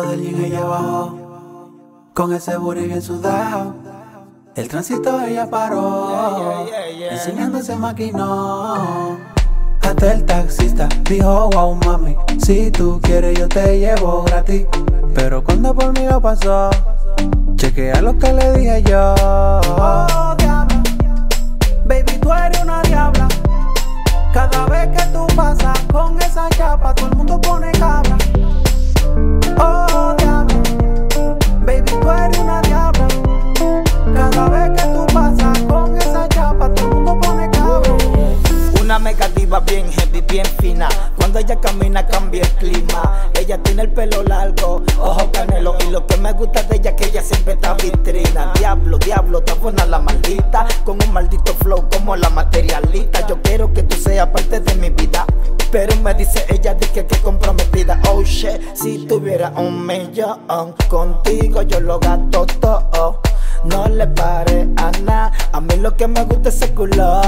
del jean ella bajó. Con ese booty bien sudado. El tránsito ella paró. Enseñándose maquinó. Hasta el taxista dijo, wow mami, si tú quieres yo te llevo gratis. Pero cuando por mí lo pasó, chequea lo que le dije yo. Diva bien heavy, bien fina. Cuando ella camina cambia el clima. Ella tiene el pelo largo, ojo canelo. Y lo que me gusta de ella es que ella siempre está vitrina. Diablo, diablo, está buena la maldita. Con un maldito flow como la materialista. Yo quiero que tú seas parte de mi vida. Pero me dice ella de que que comprometida. Oh shit, si tuviera un millón contigo yo lo gasto todo. No le pare a nada, a mí lo que me gusta es ese culo.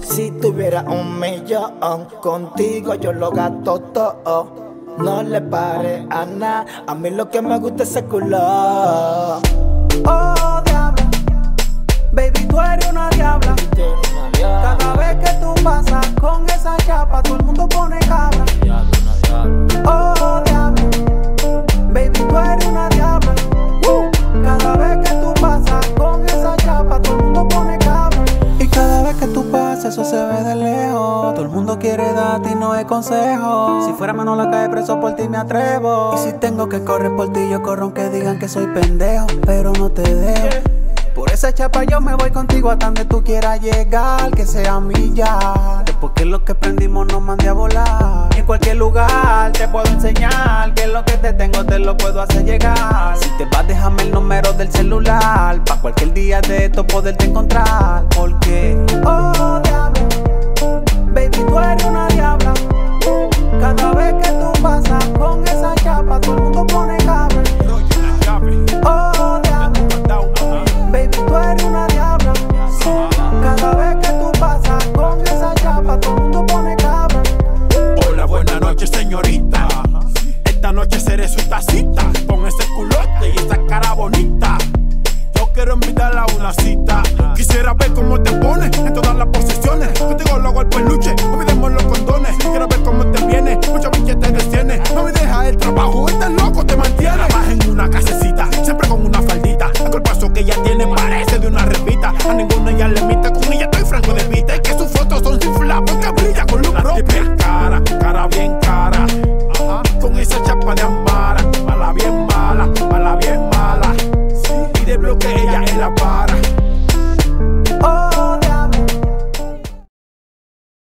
Si tuviera un millón contigo yo lo gasto todo. No le pare a nada, a mí lo que me gusta es ese culo. Oh, diablo, baby, tú eres una diabla. Cada Darte y no hay consejo. Si fuera mano la cae preso por ti me atrevo. Y si tengo que correr por ti, yo corro aunque digan que soy pendejo. Pero no te dejo. Por esa chapa yo me voy contigo hasta donde tú quieras llegar, que sea millar. Después que lo que prendimos nos mande a volar. En cualquier lugar te puedo enseñar que lo que te tengo te lo puedo hacer llegar. Si te vas, déjame el número del celular. Pa' cualquier día de esto poderte encontrar. Porque, invitarla a una cita. Quisiera ver cómo te pones en todas las posiciones. Contigo luego el peluche, olvidemos los condones. Quiero ver cómo te viene, muchos billetes de cienes. No me deja el trabajo, este loco te mantiene. Trabaja en una casecita, siempre con una faldita. El cuerpazo que ella tiene parece de una repita. A ninguna ella le mite, con ella estoy franco de vista. Y que sus fotos son sin porque brilla con luz propia. cara, cara bien cara. Ajá, con esa chapa de amara. Mala bien mala, mala bien mala. Y de bloque ella es la para.